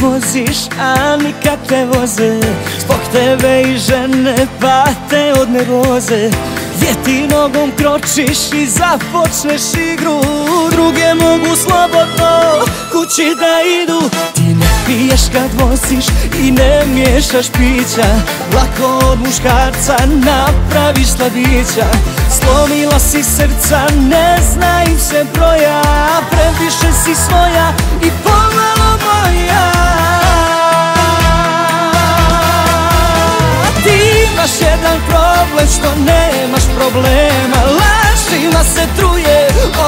voziš, a nikad te voze. Zbog tebe i žene pate od nevoze Gdje ti nogom kročiš i započneš igru. Druge mogu slobodno kući da idu. Ti ne piješ kad voziš i ne miješaš pića. Lako od muškarca napraviš sladića Slomila si srca, ne znaju se broja. Previše si svoja i jedan problem što nemaš problema. Lažima se truje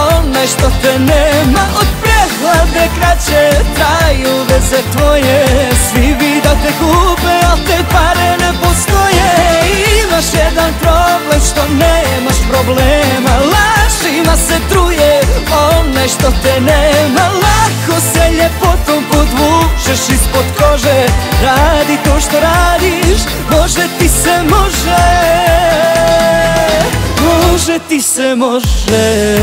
onaj što te nema. Od prehlade kraće traju veze tvoje. Svi vi da te kupe, a te pare ne postoje. Imaš jedan problem što nemaš problema. Lažima se truje onaj što te nema. Lako se ljepotom podvučeš ispod kože Radi to što radiš, može ti se može. Može ti se može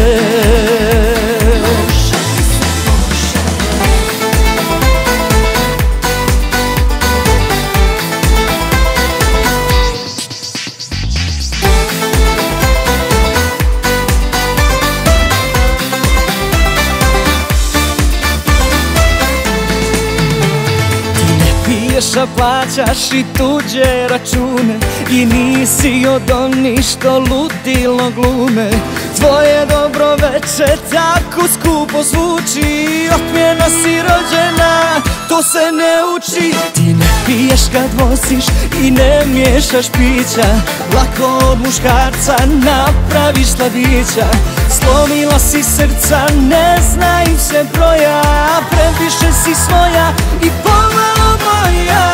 Piješ a plaćaš i tuđe račune I nisi od onih što ludilo glume. Tvoje dobro veče tako skupo zvuči Otmjena si rođena, to se ne uči. Ti ne piješ kad voziš i ne miješaš pića Lako od muškarca napraviš sladića Slomila si srca, ne znaju se broja Previše si svoja i pomalo moja.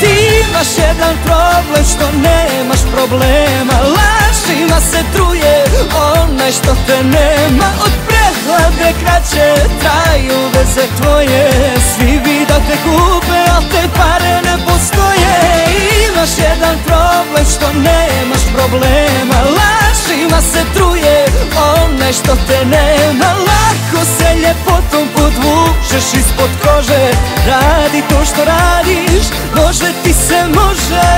Ti imaš jedan problem što nemaš problema Lažima se truje onaj što te nema. Od prehlade kraće traju veze tvoje Svi vi da te kupe, a te pare ne postoje. Imaš jedan problem što nemaš problema. Lažima se truje onaj što te nema. Lako se ljepotom podvučeš ispod kože. Radi to što radiš, može ti se može.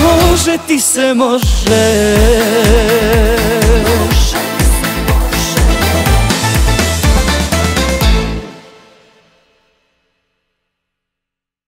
Može ti se može